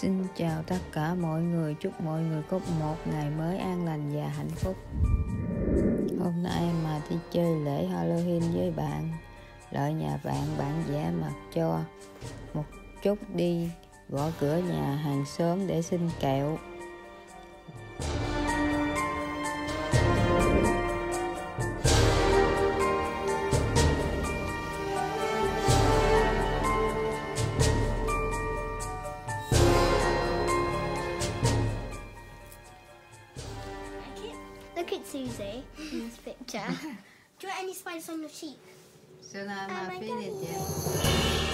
Xin chào tất cả mọi người, chúc mọi người có một ngày mới an lành và hạnh phúc. Hôm nay mà đi chơi lễ Halloween với bạn, lợi nhà bạn bạn vẽ mặt cho một chút đi gõ cửa nhà hàng xóm để xin kẹo. Susie in this picture. Do you want any spiders on your cheek? Sono oh my ma God.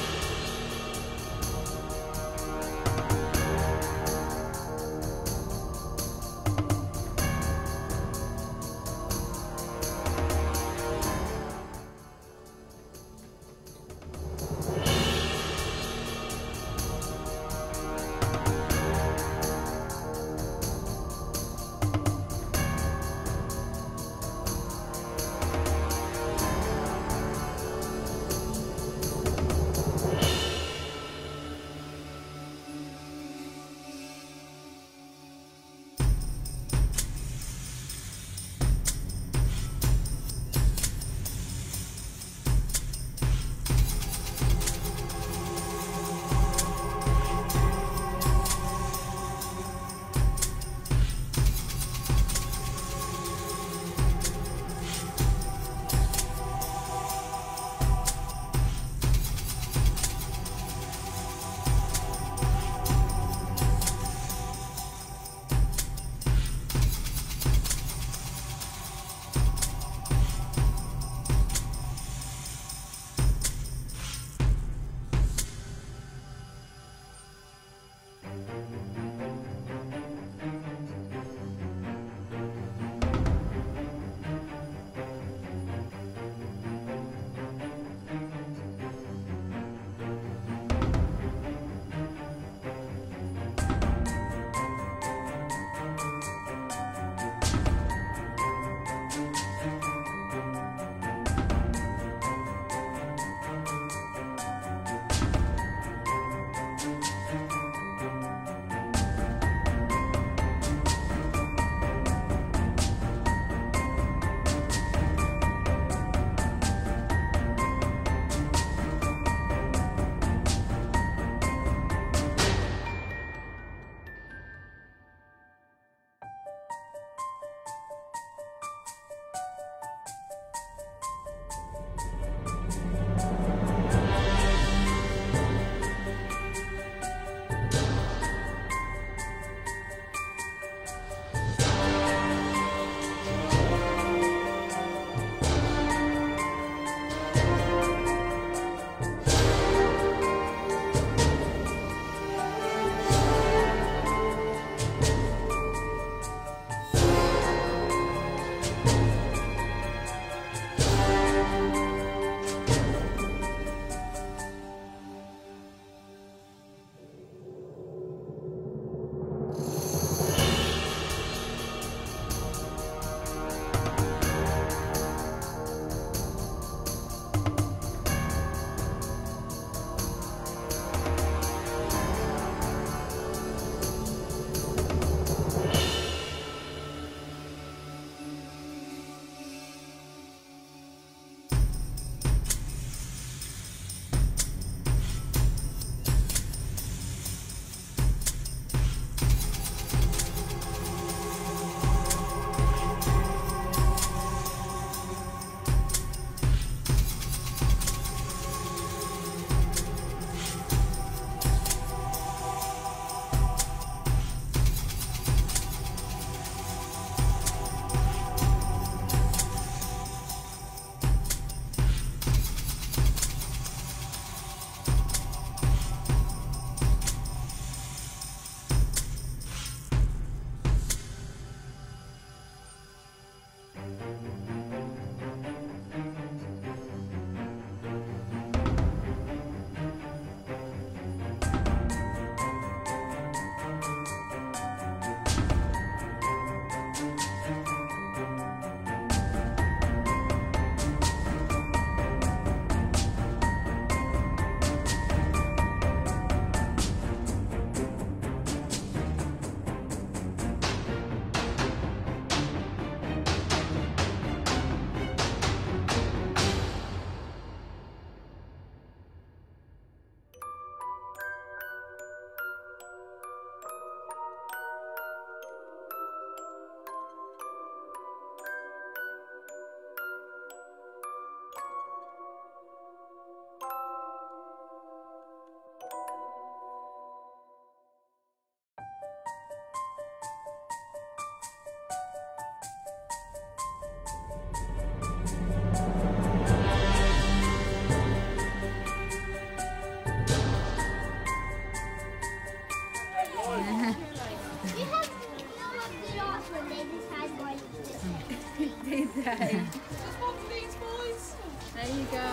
Okay. Just one for these boys. There you go.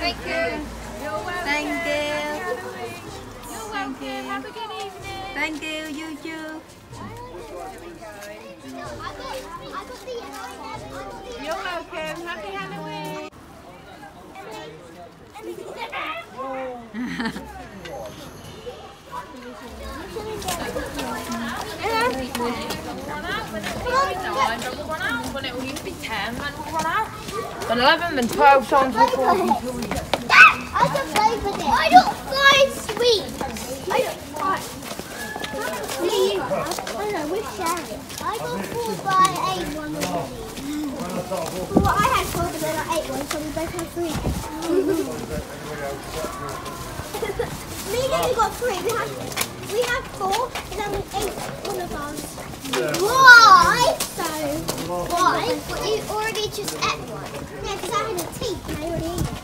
Thank you. You're welcome. Thank you. You're welcome. Have a good evening. Thank you, you too. You're welcome. Happy Halloween. When it will be 10, then out. Then 11, then 12 songs will fall until we get I don't play with it. I don't find sweets. I don't find. I know, we're sharing. I got four by eight one of. Well, I had four, but then I ate one, so we both have three. Me and Daddy got three. We have, we have four, and then we ate one of ours. Why? So, why? But you already just ate one. Yeah, because I had a teeth and I already ate it.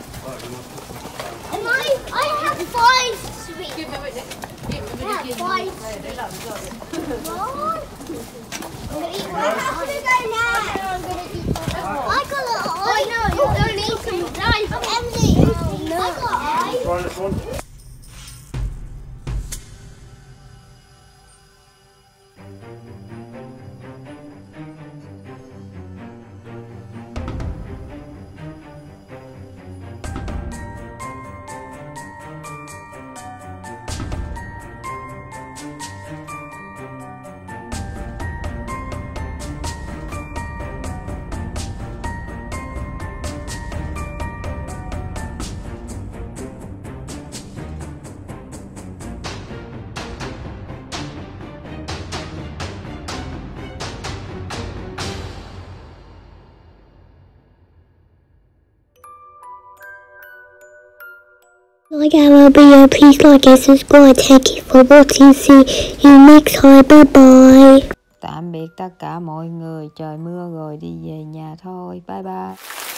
And I, I have five sweets. Give them a give them I have five sweets. What? I'm gonna eat one. I have to go now. I'm gonna eat one. I got an oh, eye. Oh no, you don't need some knife. Emily, I got eye. Try this one. Like our video, please like and subscribe. Thank you for watching. See you next time. Bye bye. Tạm biệt tất cả mọi người, trời mưa rồi đi về nhà thôi. Bye bye.